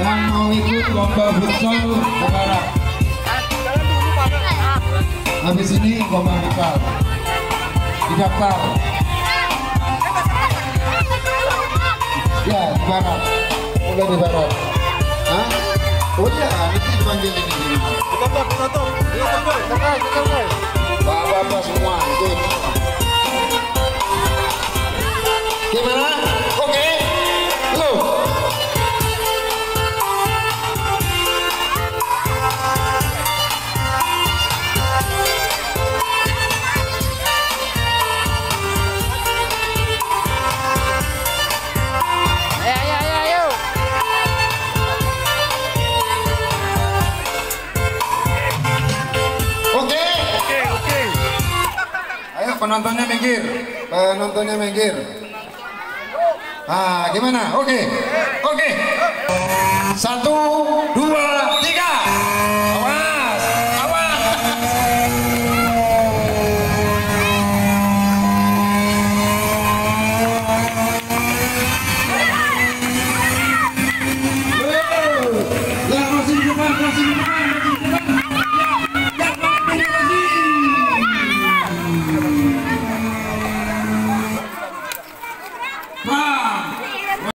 yang mau ikut lomba futsal sekarang habis ini lomba futsal didaftar. Ya di barat udah di barat Hah? oh iya nanti dipanggil ini ini. Tutup, tutup, tutup, tutup. bapak-bapak semua itu. Gimana penontonnya minggir, penontonnya minggir. Ah, gimana? Oke, oke. Satu, dua.